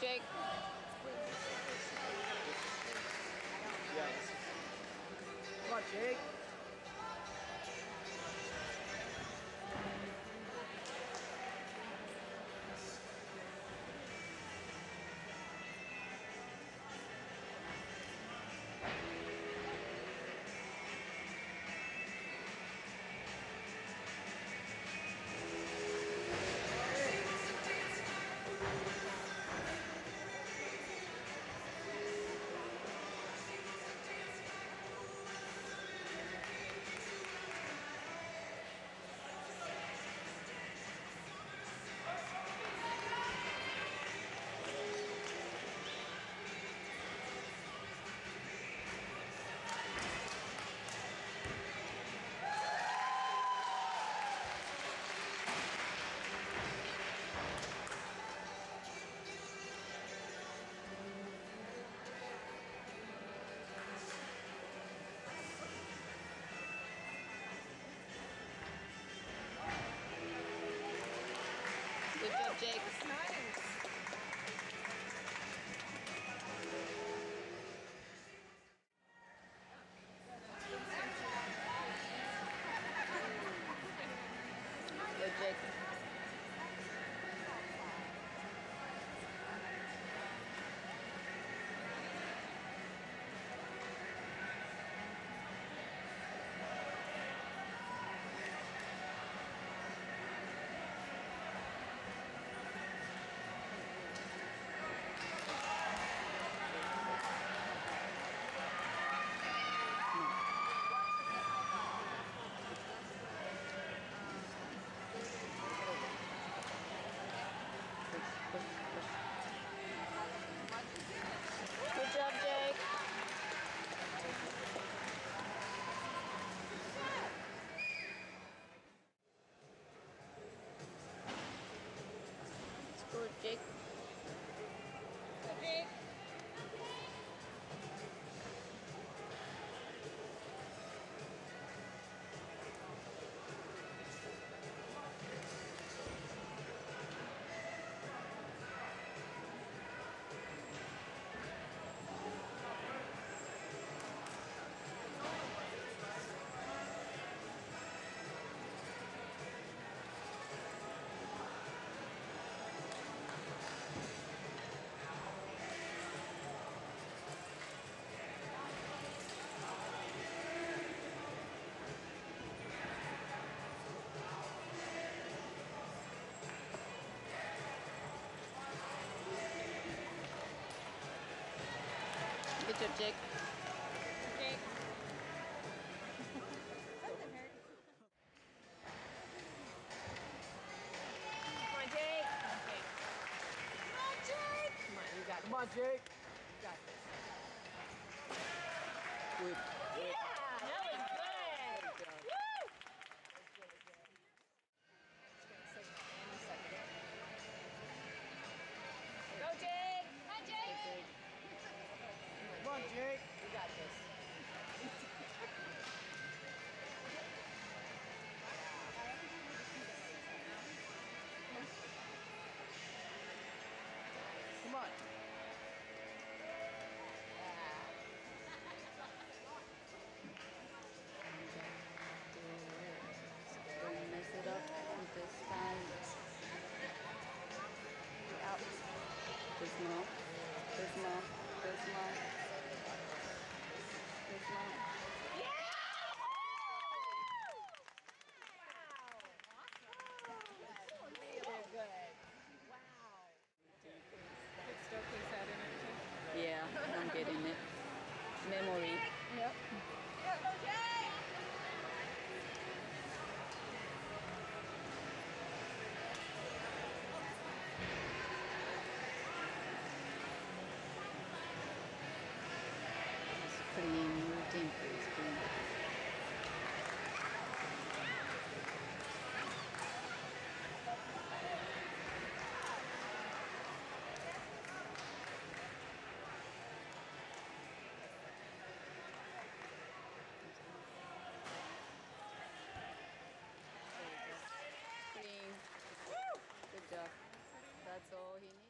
Jake. Come on, Jake. Good Jake. Come on, Jake. Come on, Jake. You got this. Good. Yeah. That was good. front. That's all he needs.